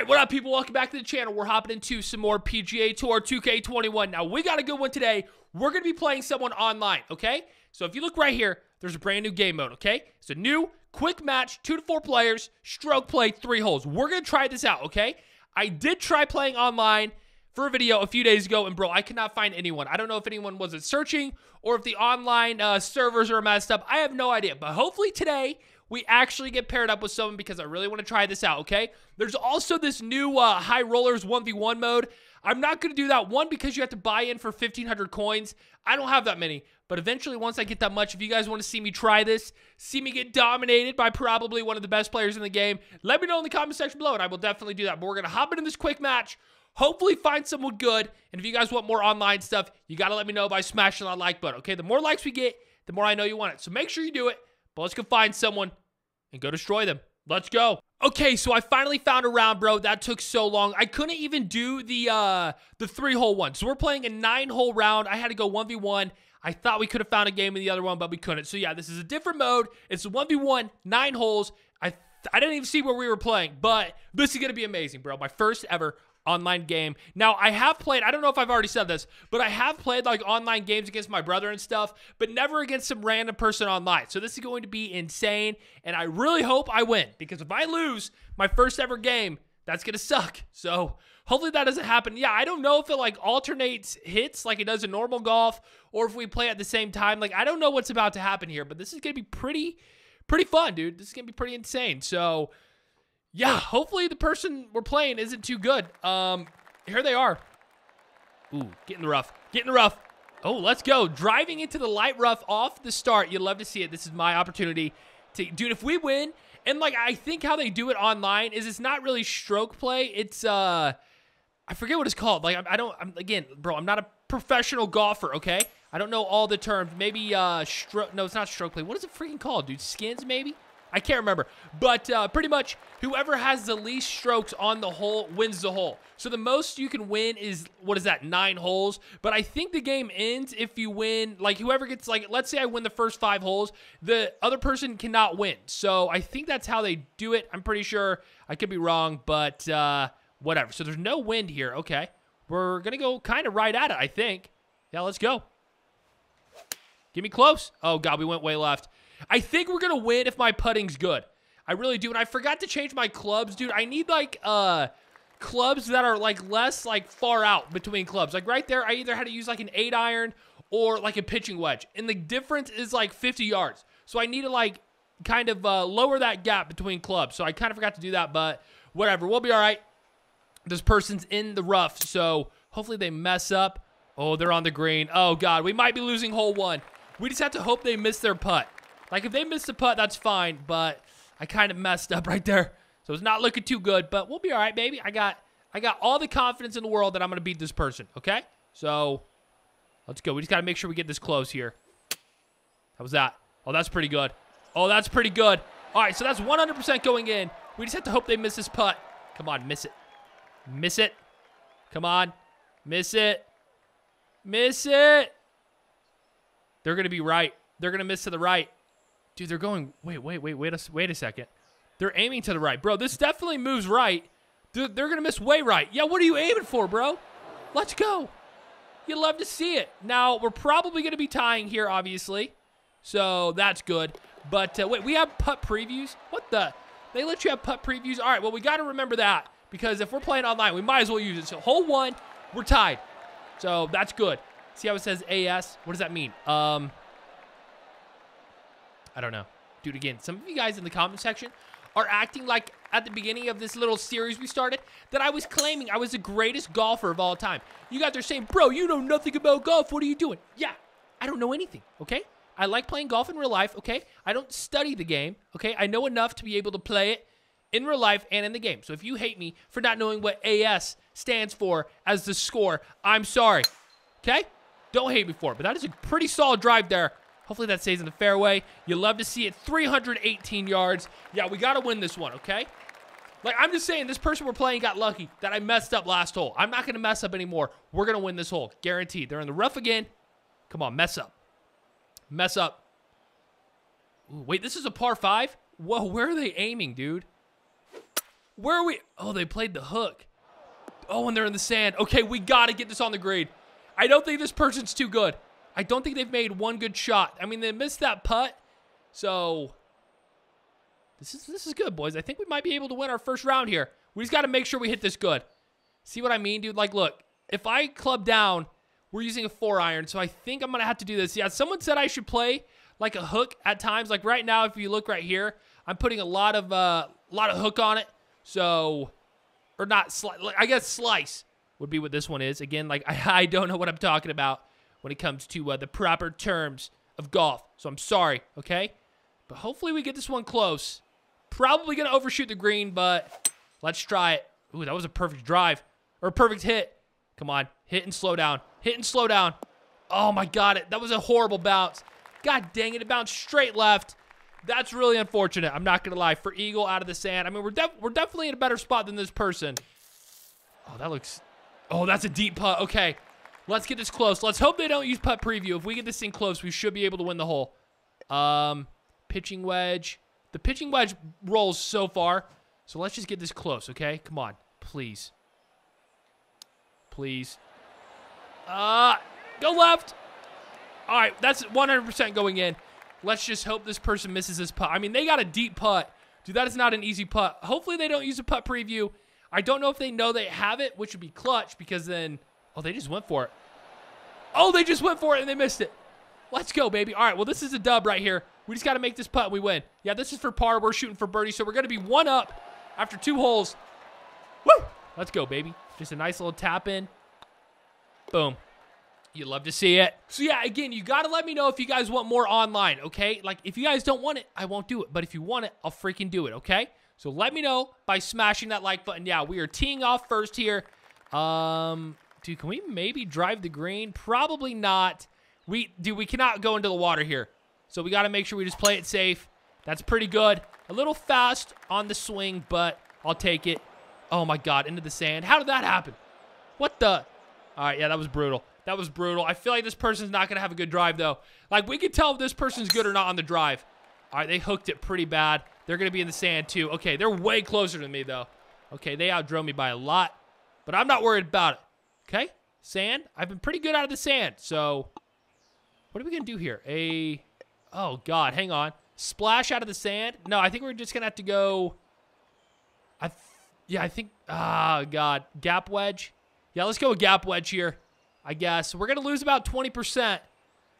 right, what up, people? Welcome back to the channel. We're hopping into some more PGA Tour 2K21. Now, we got a good one today. We're going to be playing someone online, okay? So if you look right here, there's a brand new game mode, okay? It's a new quick match, two to four players, stroke play, three holes. We're going to try this out, okay? I did try playing online for a video a few days ago, and bro, I could not find anyone. I don't know if anyone wasn't searching or if the online uh, servers are messed up. I have no idea, but hopefully today we actually get paired up with someone because I really want to try this out, okay? There's also this new uh, High Rollers 1v1 mode. I'm not going to do that, one, because you have to buy in for 1,500 coins. I don't have that many, but eventually, once I get that much, if you guys want to see me try this, see me get dominated by probably one of the best players in the game, let me know in the comment section below, and I will definitely do that. But we're going to hop into this quick match, hopefully find someone good, and if you guys want more online stuff, you got to let me know by smashing that like button, okay? The more likes we get, the more I know you want it. So make sure you do it, but let's go find someone and go destroy them. Let's go. Okay, so I finally found a round, bro. That took so long. I couldn't even do the uh the three-hole one. So we're playing a nine-hole round. I had to go 1v1. I thought we could have found a game in the other one, but we couldn't. So yeah, this is a different mode. It's a 1v1, nine holes. I I didn't even see where we were playing, but this is going to be amazing, bro. My first ever online game. Now, I have played, I don't know if I've already said this, but I have played like online games against my brother and stuff, but never against some random person online. So this is going to be insane, and I really hope I win because if I lose my first ever game, that's going to suck. So hopefully that doesn't happen. Yeah, I don't know if it like alternates hits like it does in normal golf or if we play at the same time. Like, I don't know what's about to happen here, but this is going to be pretty, pretty fun, dude. This is going to be pretty insane. So, yeah, hopefully the person we're playing isn't too good. Um, here they are. Ooh, get in the rough. Get in the rough. Oh, let's go. Driving into the light rough off the start. You'd love to see it. This is my opportunity to, dude, if we win, and like I think how they do it online is it's not really stroke play. It's uh I forget what it's called. Like I, I don't I'm again, bro, I'm not a professional golfer, okay? I don't know all the terms. Maybe uh stroke no, it's not stroke play. What is it freaking called, dude? Skins maybe? I can't remember. But uh, pretty much whoever has the least strokes on the hole wins the hole. So the most you can win is, what is that, nine holes? But I think the game ends if you win, like whoever gets, like, let's say I win the first five holes, the other person cannot win. So I think that's how they do it. I'm pretty sure. I could be wrong, but uh, whatever. So there's no wind here. Okay. We're going to go kind of right at it, I think. Yeah, let's go. Give me close. Oh, God, we went way left. I think we're going to win if my putting's good. I really do. And I forgot to change my clubs, dude. I need, like, uh, clubs that are, like, less, like, far out between clubs. Like, right there, I either had to use, like, an 8 iron or, like, a pitching wedge. And the difference is, like, 50 yards. So I need to, like, kind of uh, lower that gap between clubs. So I kind of forgot to do that, but whatever. We'll be all right. This person's in the rough, so hopefully they mess up. Oh, they're on the green. Oh, God. We might be losing hole one. We just have to hope they miss their putt. Like, if they miss the putt, that's fine, but I kind of messed up right there. So it's not looking too good, but we'll be all right, baby. I got I got all the confidence in the world that I'm going to beat this person, okay? So let's go. We just got to make sure we get this close here. How was that? Oh, that's pretty good. Oh, that's pretty good. All right, so that's 100% going in. We just have to hope they miss this putt. Come on, miss it. Miss it. Come on. Miss it. Miss it. They're going to be right. They're going to miss to the right. Dude, they're going. Wait, wait, wait, wait a wait a second. They're aiming to the right, bro. This definitely moves right. Dude, they're gonna miss way right. Yeah, what are you aiming for, bro? Let's go. You love to see it. Now we're probably gonna be tying here, obviously, so that's good. But uh, wait, we have putt previews. What the? They let you have putt previews. All right. Well, we got to remember that because if we're playing online, we might as well use it. So hole one, we're tied. So that's good. See how it says AS? What does that mean? Um. I don't know. Dude, again, some of you guys in the comment section are acting like at the beginning of this little series we started that I was claiming I was the greatest golfer of all time. You guys are saying, bro, you know nothing about golf. What are you doing? Yeah, I don't know anything, okay? I like playing golf in real life, okay? I don't study the game, okay? I know enough to be able to play it in real life and in the game. So if you hate me for not knowing what AS stands for as the score, I'm sorry, okay? Don't hate me for it, but that is a pretty solid drive there Hopefully that stays in the fairway. You love to see it. 318 yards. Yeah, we got to win this one, okay? Like, I'm just saying, this person we're playing got lucky that I messed up last hole. I'm not going to mess up anymore. We're going to win this hole. Guaranteed. They're in the rough again. Come on, mess up. Mess up. Ooh, wait, this is a par 5? Whoa, where are they aiming, dude? Where are we? Oh, they played the hook. Oh, and they're in the sand. Okay, we got to get this on the green. I don't think this person's too good. I don't think they've made one good shot. I mean, they missed that putt. So, this is this is good, boys. I think we might be able to win our first round here. We just got to make sure we hit this good. See what I mean, dude? Like, look, if I club down, we're using a four iron, so I think I'm going to have to do this. Yeah, someone said I should play like a hook at times. Like right now, if you look right here, I'm putting a lot of uh, a lot of hook on it. So, or not, sli- I guess slice would be what this one is. Again, like I, I don't know what I'm talking about when it comes to uh, the proper terms of golf. So I'm sorry, okay? But hopefully we get this one close. Probably going to overshoot the green, but let's try it. Ooh, that was a perfect drive. Or a perfect hit. Come on. Hit and slow down. Hit and slow down. Oh, my God. It, that was a horrible bounce. God dang it. It bounced straight left. That's really unfortunate. I'm not going to lie. For Eagle out of the sand. I mean, we're, def we're definitely in a better spot than this person. Oh, that looks... Oh, that's a deep putt. Okay. Let's get this close. Let's hope they don't use putt preview. If we get this thing close, we should be able to win the hole. Um, pitching wedge. The pitching wedge rolls so far. So let's just get this close, okay? Come on. Please. Please. Uh, go left. All right, that's 100% going in. Let's just hope this person misses this putt. I mean, they got a deep putt. Dude, that is not an easy putt. Hopefully they don't use a putt preview. I don't know if they know they have it, which would be clutch because then... Oh, they just went for it. Oh, they just went for it and they missed it. Let's go, baby. All right, well, this is a dub right here. We just got to make this putt. And we win. Yeah, this is for par. We're shooting for birdie, so we're going to be one up after two holes. Woo! Let's go, baby. Just a nice little tap in. Boom. You love to see it. So yeah, again, you got to let me know if you guys want more online, okay? Like, if you guys don't want it, I won't do it. But if you want it, I'll freaking do it, okay? So let me know by smashing that like button. Yeah, we are teeing off first here. Um, dude, can we maybe drive the green? Probably not. We, dude, we cannot go into the water here. So we got to make sure we just play it safe. That's pretty good. A little fast on the swing, but I'll take it. Oh my God, into the sand. How did that happen? What the? All right, yeah, that was brutal. That was brutal. I feel like this person's not going to have a good drive, though. Like, we can tell if this person's good or not on the drive. All right, they hooked it pretty bad. They're going to be in the sand, too. Okay, they're way closer to me, though. Okay, they outdrove me by a lot. But I'm not worried about it. Okay, sand. I've been pretty good out of the sand, so... What are we going to do here? A... Oh, God, hang on. Splash out of the sand? No, I think we're just going to have to go... I... Yeah, I think... Ah, oh, God. Gap wedge? Yeah, let's go gap wedge here. I guess. We're going to lose about 20%.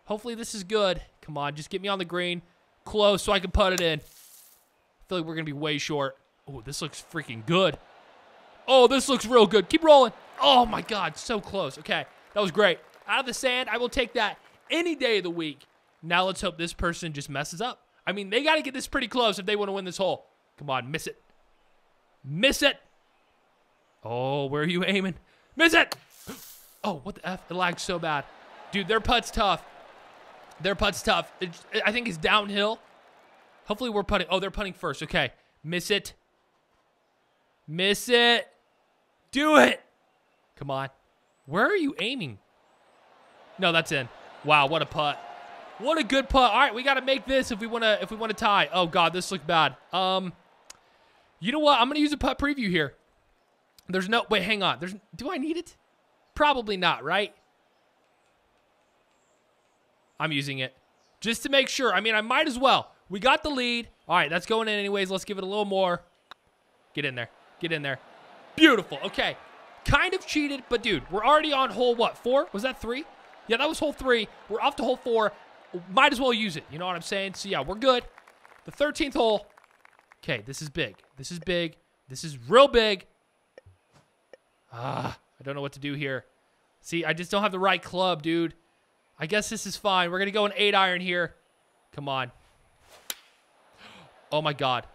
Hopefully this is good. Come on, just get me on the green. Close so I can put it in. I feel like we're going to be way short. Oh, this looks freaking good. Oh, this looks real good. Keep rolling. Oh, my God. So close. Okay. That was great. Out of the sand, I will take that any day of the week. Now let's hope this person just messes up. I mean, they got to get this pretty close if they want to win this hole. Come on, miss it. Miss it. Oh, where are you aiming? Miss it. Oh, what the F? It lagged so bad. Dude, their putt's tough. Their putt's tough. It, I think it's downhill. Hopefully we're putting. Oh, they're putting first. Okay. Miss it. Miss it. Do it. Come on. Where are you aiming? No, that's in. Wow, what a putt. What a good putt. All right, we got to make this if we want to if we want to tie. Oh god, this looks bad. Um You know what? I'm going to use a putt preview here. There's no Wait, hang on. There's Do I need it? Probably not, right? I'm using it. Just to make sure. I mean, I might as well. We got the lead. All right, that's going in anyways. Let's give it a little more. Get in there. Get in there. Beautiful. Okay. Kind of cheated, but dude, we're already on hole, what, four? Was that three? Yeah, that was hole three. We're off to hole four. Might as well use it. You know what I'm saying? So, yeah, we're good. The 13th hole. Okay, this is big. This is big. This is real big. Ah, I don't know what to do here. See, I just don't have the right club, dude. I guess this is fine. We're going to go an 8 iron here. Come on. Oh, my God.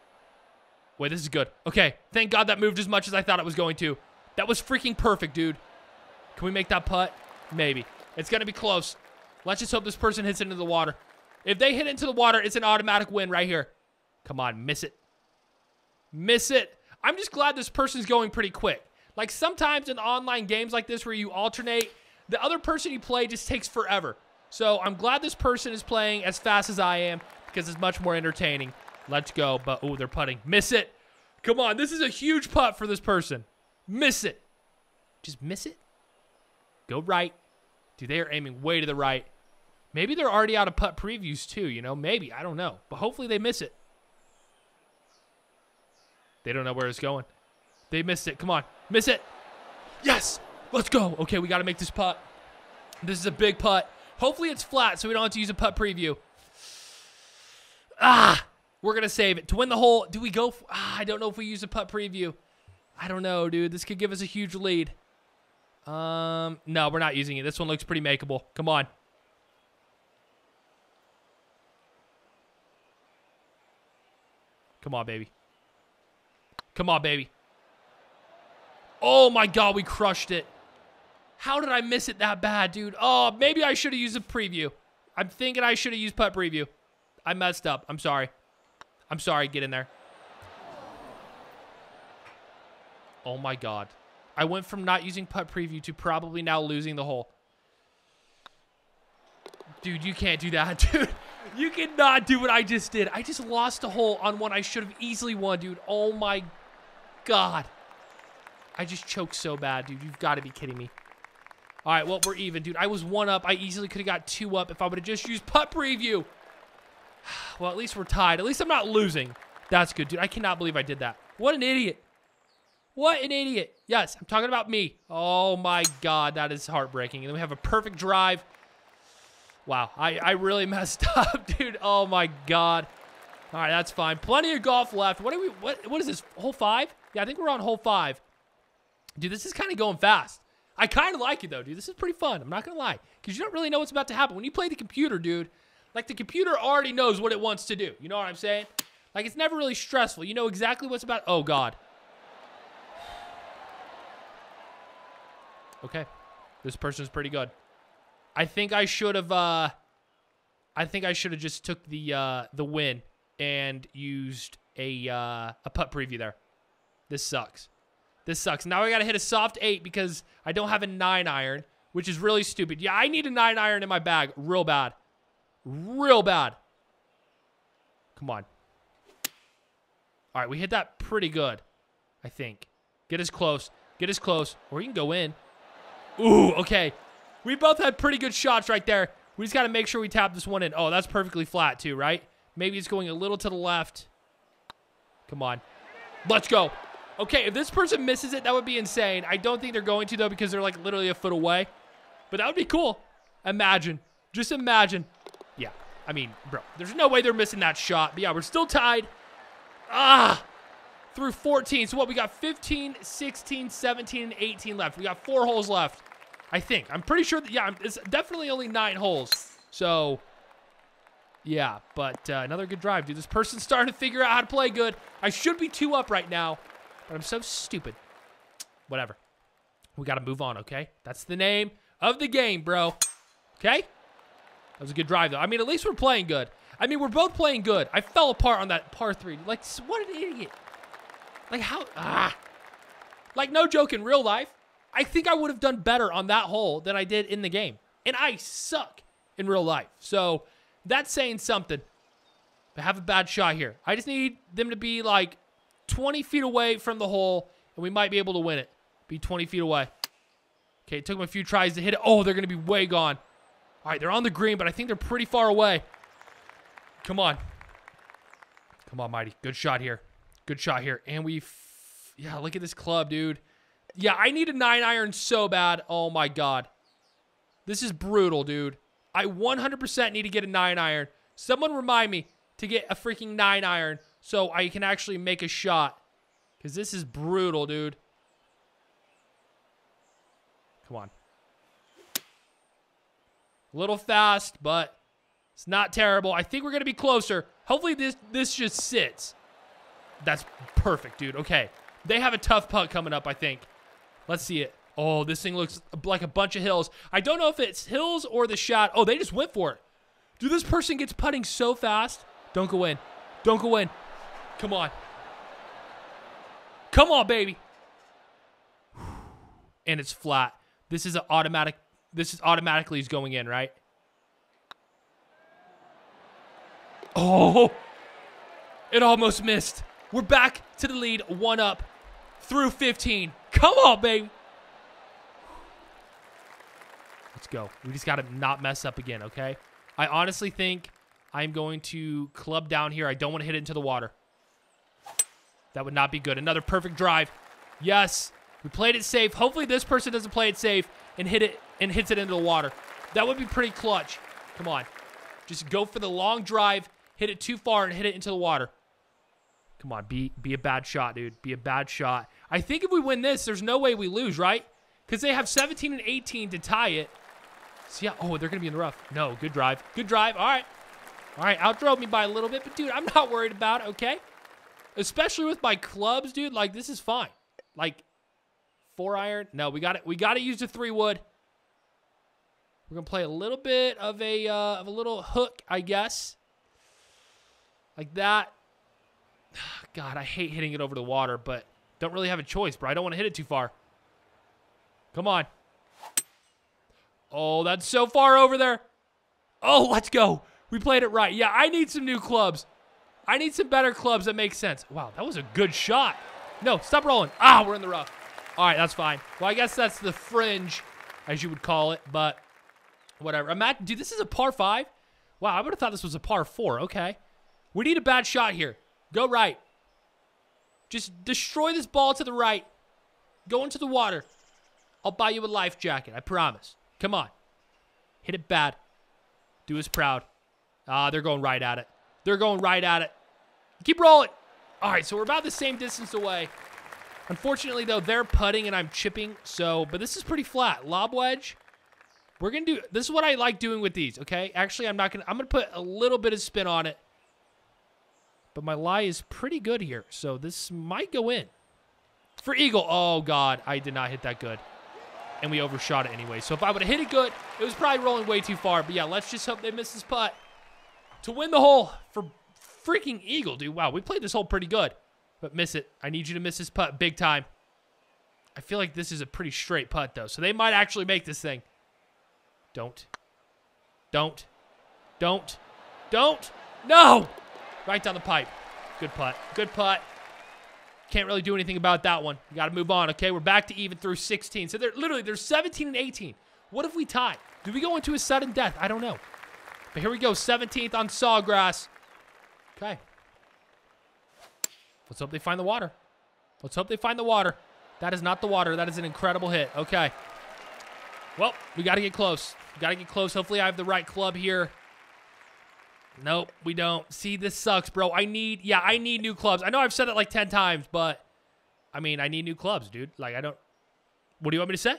Wait, this is good. Okay, thank God that moved as much as I thought it was going to. That was freaking perfect, dude. Can we make that putt? Maybe. It's going to be close. Let's just hope this person hits it into the water. If they hit into the water, it's an automatic win right here. Come on, miss it. Miss it. I'm just glad this person's going pretty quick. Like sometimes in online games like this where you alternate, the other person you play just takes forever. So I'm glad this person is playing as fast as I am because it's much more entertaining. Let's go. But, oh, they're putting. Miss it. Come on. This is a huge putt for this person. Miss it. Just miss it. Go right. Dude, they are aiming way to the right. Maybe they're already out of putt previews too, you know? Maybe. I don't know. But hopefully they miss it. They don't know where it's going. They missed it. Come on. Miss it. Yes. Let's go. Okay, we got to make this putt. This is a big putt. Hopefully it's flat so we don't have to use a putt preview. Ah, we're going to save it. To win the hole, do we go? ah, I don't know if we use a putt preview. I don't know, dude. This could give us a huge lead. Um, no, we're not using it. This one looks pretty makeable. Come on. Come on, baby. Come on, baby. Oh my god, we crushed it. How did I miss it that bad, dude? Oh, maybe I should have used a preview. I'm thinking I should have used putt preview. I messed up. I'm sorry. I'm sorry. Get in there. Oh my god. I went from not using putt preview to probably now losing the hole. Dude, you can't do that, dude. You cannot do what I just did. I just lost a hole on one I should have easily won, dude. Oh my god. I just choked so bad, dude. You've got to be kidding me. All right, well, we're even, dude. I was one up. I easily could have got two up if I would have just used putt preview. Well, at least we're tied. At least I'm not losing. That's good, dude. I cannot believe I did that. What an idiot. What an idiot. Yes, I'm talking about me. Oh, my God. That is heartbreaking. And then we have a perfect drive. Wow, I, I really messed up, dude. Oh, my God. All right, that's fine. Plenty of golf left. What are we? What? What is this? Hole five? Yeah, I think we're on hole five. Dude, this is kind of going fast. I kind of like it though, dude. This is pretty fun. I'm not gonna lie, because you don't really know what's about to happen when you play the computer, dude. Like the computer already knows what it wants to do. You know what I'm saying? Like it's never really stressful. You know exactly what's about. Oh God. Okay, this person's pretty good. I think I should have. uh I think I should have just took the uh the win and used a uh, a putt preview there. This sucks. This sucks. Now I got to hit a soft eight because I don't have a nine iron, which is really stupid. Yeah, I need a nine iron in my bag real bad. Real bad. Come on. All right, we hit that pretty good, I think. Get as close. Get as close. Or you can go in. Ooh, okay. We both had pretty good shots right there. We just got to make sure we tap this one in. Oh, that's perfectly flat too, right? Maybe it's going a little to the left. Come on. Let's go. Okay, if this person misses it, that would be insane. I don't think they're going to, though, because they're, like, literally a foot away. But that would be cool. Imagine. Just imagine. Yeah. I mean, bro, there's no way they're missing that shot. But, yeah, we're still tied. Ah! Through 14. So, what? We got 15, 16, 17, and 18 left. We got four holes left. I think. I'm pretty sure that, yeah, it's definitely only nine holes. So, yeah, but uh, another good drive, dude. This person's starting to figure out how to play good. I should be two up right now, but I'm so stupid. Whatever. We got to move on, okay? That's the name of the game, bro. Okay? That was a good drive, though. I mean, at least we're playing good. I mean, we're both playing good. I fell apart on that par three. Like, what an idiot. Like, how? Ah. Like, no joke in real life. I think I would have done better on that hole than I did in the game. And I suck in real life. So, that's saying something. But have a bad shot here. I just need them to be like 20 feet away from the hole, and we might be able to win it. Be 20 feet away. Okay, it took them a few tries to hit it. Oh, they're going to be way gone. All right, they're on the green, but I think they're pretty far away. Come on. Come on, Mighty. Good shot here. Good shot here. And we... yeah, look at this club, dude. Yeah, I need a 9 iron so bad. Oh, my God. This is brutal, dude. I 100% need to get a 9 iron. Someone remind me to get a freaking 9 iron so I can actually make a shot. Because this is brutal, dude. Come on. A little fast, but it's not terrible. I think we're going to be closer. Hopefully this, this just sits. That's perfect, dude. Okay. They have a tough putt coming up, I think. Let's see it. Oh, this thing looks like a bunch of hills. I don't know if it's hills or the shot. Oh, they just went for it. Dude, this person gets putting so fast. Don't go in. Don't go in. Come on. Come on, baby. And it's flat. This is an automatic. This is automatically is going in, right? Oh, it almost missed. We're back to the lead, one up through 15. Come on, baby. Let's go. We just got to not mess up again, okay? I honestly think I'm going to club down here. I don't want to hit it into the water. That would not be good. Another perfect drive. Yes. We played it safe. Hopefully this person doesn't play it safe and hit it and hits it into the water. That would be pretty clutch. Come on. Just go for the long drive, hit it too far, and hit it into the water. Come on, be be a bad shot, dude. Be a bad shot. I think if we win this, there's no way we lose, right? Because they have 17 and 18 to tie it. So yeah, oh, they're gonna be in the rough. No, good drive. Good drive. All right. All right, outdrove me by a little bit, but dude, I'm not worried about it, okay? Especially with my clubs, dude. Like, this is fine. Like, four iron. No, we got it. We got to use the three wood. We're gonna play a little bit of a uh, of a little hook, I guess, like that. God, I hate hitting it over the water, but don't really have a choice, bro. I don't want to hit it too far. Come on. Oh, that's so far over there. Oh, let's go. We played it right. Yeah, I need some new clubs. I need some better clubs that make sense. Wow, that was a good shot. No, stop rolling. Ah, we're in the rough. All right, that's fine. Well, I guess that's the fringe, as you would call it, but whatever. Imagine, dude, this is a par five? Wow, I would have thought this was a par four. Okay. We need a bad shot here. Go right. Just destroy this ball to the right. Go into the water. I'll buy you a life jacket. I promise. Come on. Hit it bad. Do us proud. Ah, they're going right at it. They're going right at it. Keep rolling. All right, so we're about the same distance away. Unfortunately, though, they're putting and I'm chipping. So, but this is pretty flat. Lob wedge. We're going to do, this is what I like doing with these, okay? Actually, I'm not going to, I'm going to put a little bit of spin on it. But my lie is pretty good here. So this might go in. For Eagle. Oh, God. I did not hit that good. And we overshot it anyway. So if I would have hit it good, it was probably rolling way too far. But yeah, let's just hope they miss this putt to win the hole for freaking Eagle, dude. Wow, we played this hole pretty good. But miss it. I need you to miss this putt big time. I feel like this is a pretty straight putt, though. So they might actually make this thing. Don't. Don't. Don't. Don't. No! Right down the pipe. Good putt. Good putt. Can't really do anything about that one. You got to move on, okay? We're back to even through 16. So they're literally, there's 17 and 18. What if we tie? Do we go into a sudden death? I don't know. But here we go, 17th on Sawgrass. Okay. Let's hope they find the water. Let's hope they find the water. That is not the water. That is an incredible hit. Okay. Well, we got to get close. We got to get close. Hopefully I have the right club here. Nope, we don't. See, this sucks, bro. I need, yeah, I need new clubs. I know I've said it like 10 times, but, I mean, I need new clubs, dude. Like, I don't, what do you want me to say?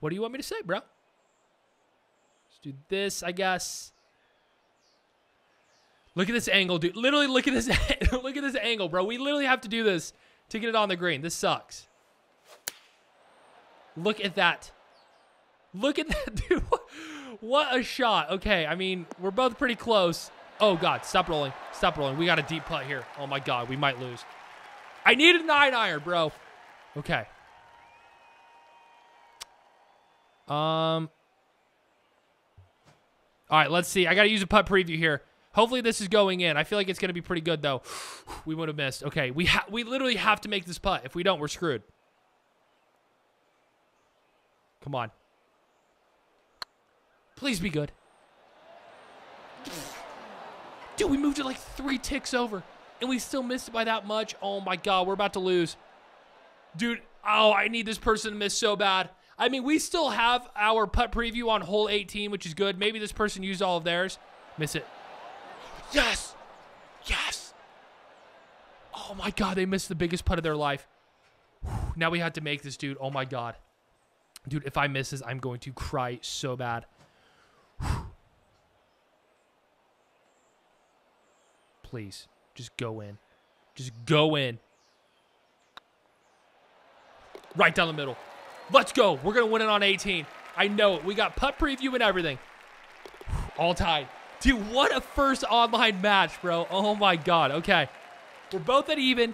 What do you want me to say, bro? Let's do this, I guess. Look at this angle, dude. Literally, look at this. look at this angle, bro. We literally have to do this to get it on the green. This sucks. Look at that. Look at that, dude. What a shot. Okay, I mean, we're both pretty close. Oh, God. Stop rolling. Stop rolling. We got a deep putt here. Oh, my God. We might lose. I need a nine iron, bro. Okay. Um, all right, let's see. I got to use a putt preview here. Hopefully this is going in. I feel like it's going to be pretty good, though. we would have missed. Okay, we, we literally have to make this putt. If we don't, we're screwed. Come on. Please be good. Dude, we moved it like three ticks over, and we still missed it by that much. Oh, my God. We're about to lose. Dude, oh, I need this person to miss so bad. I mean, we still have our putt preview on hole 18, which is good. Maybe this person used all of theirs. Miss it. Yes! Yes! Oh my god, they missed the biggest putt of their life. Now we had to make this, dude. Oh my god. Dude, if I miss this, I'm going to cry so bad. Please, just go in. Just go in. Right down the middle. Let's go. We're going to win it on 18. I know it. We got putt preview and everything. All tied. Dude, what a first online match, bro. Oh, my God. Okay. We're both at even.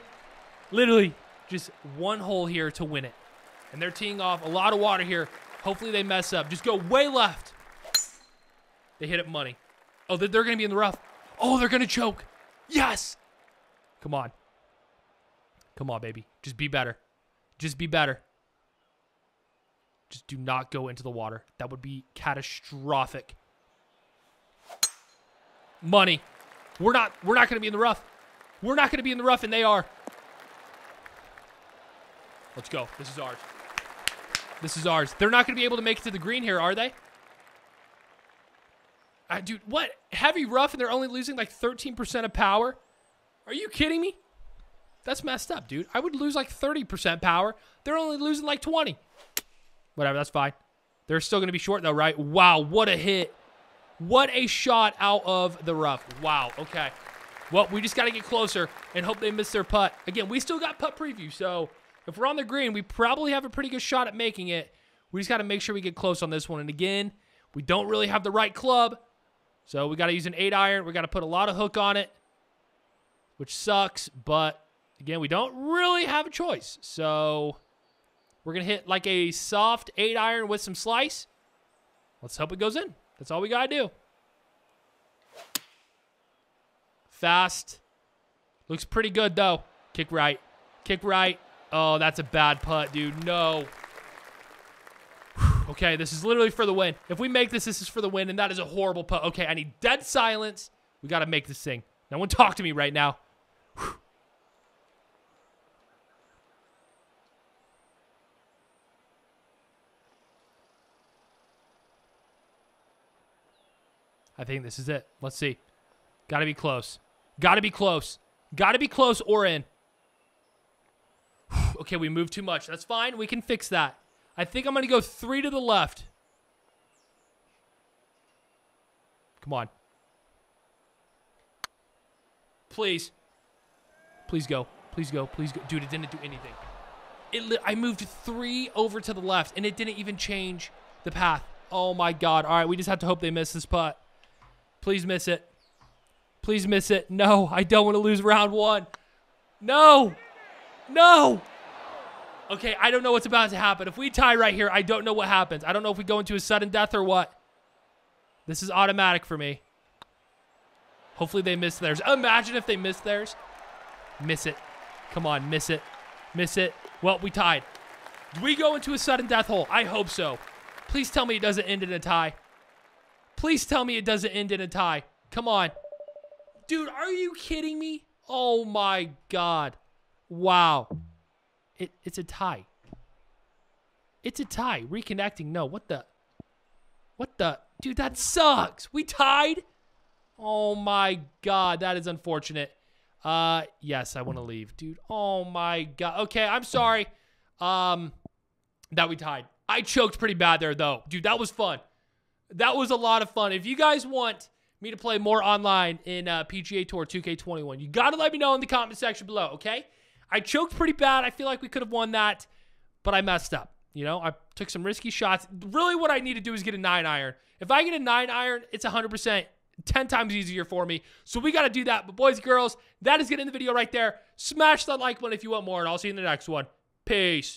Literally just one hole here to win it. And they're teeing off a lot of water here. Hopefully they mess up. Just go way left. They hit it money. Oh, they're going to be in the rough. Oh, they're going to choke. Yes. Come on. Come on, baby. Just be better. Just be better. Just do not go into the water. That would be catastrophic. Money. We're not we're not going to be in the rough. We're not going to be in the rough and they are. Let's go. This is ours. This is ours. They're not going to be able to make it to the green here, are they? Uh, dude, what? Heavy rough and they're only losing like 13% of power? Are you kidding me? That's messed up, dude. I would lose like 30% power. They're only losing like 20. Whatever, that's fine. They're still going to be short though, right? Wow, what a hit. What a shot out of the rough. Wow, okay. Well, we just got to get closer and hope they miss their putt. Again, we still got putt preview, so if we're on the green, we probably have a pretty good shot at making it. We just got to make sure we get close on this one. And again, we don't really have the right club, so we got to use an 8 iron. We got to put a lot of hook on it, which sucks, but again, we don't really have a choice. So we're going to hit like a soft 8 iron with some slice. Let's hope it goes in. That's all we got to do. Fast. Looks pretty good, though. Kick right. Kick right. Oh, that's a bad putt, dude. No. Okay, this is literally for the win. If we make this, this is for the win, and that is a horrible putt. Okay, I need dead silence. We got to make this thing. No one talk to me right now. I think this is it. Let's see. Got to be close. Got to be close. Got to be close or in. okay, we moved too much. That's fine. We can fix that. I think I'm going to go three to the left. Come on. Please. Please go. Please go. Please go. Dude, it didn't do anything. It I moved three over to the left, and it didn't even change the path. Oh, my God. All right, we just have to hope they miss this putt. Please miss it. Please miss it. No, I don't want to lose round one. No. No. Okay, I don't know what's about to happen. If we tie right here, I don't know what happens. I don't know if we go into a sudden death or what. This is automatic for me. Hopefully they miss theirs. Imagine if they miss theirs. Miss it. Come on, miss it. Miss it. Well, we tied. Do we go into a sudden death hole? I hope so. Please tell me it doesn't end in a tie. Please tell me it doesn't end in a tie. Come on. Dude, are you kidding me? Oh my God. Wow. It, it's a tie. It's a tie. Reconnecting. No, what the? What the? Dude, that sucks. We tied? Oh my God. That is unfortunate. Uh, yes, I want to leave. Dude, oh my God. Okay, I'm sorry. Um, that we tied. I choked pretty bad there, though. Dude, that was fun. That was a lot of fun. If you guys want me to play more online in uh, PGA Tour 2K21, you got to let me know in the comment section below, okay? I choked pretty bad. I feel like we could have won that, but I messed up. You know, I took some risky shots. Really, what I need to do is get a nine iron. If I get a nine iron, it's 100%, 10 times easier for me. So we got to do that. But boys and girls, that is getting the video right there. Smash that like button if you want more, and I'll see you in the next one. Peace.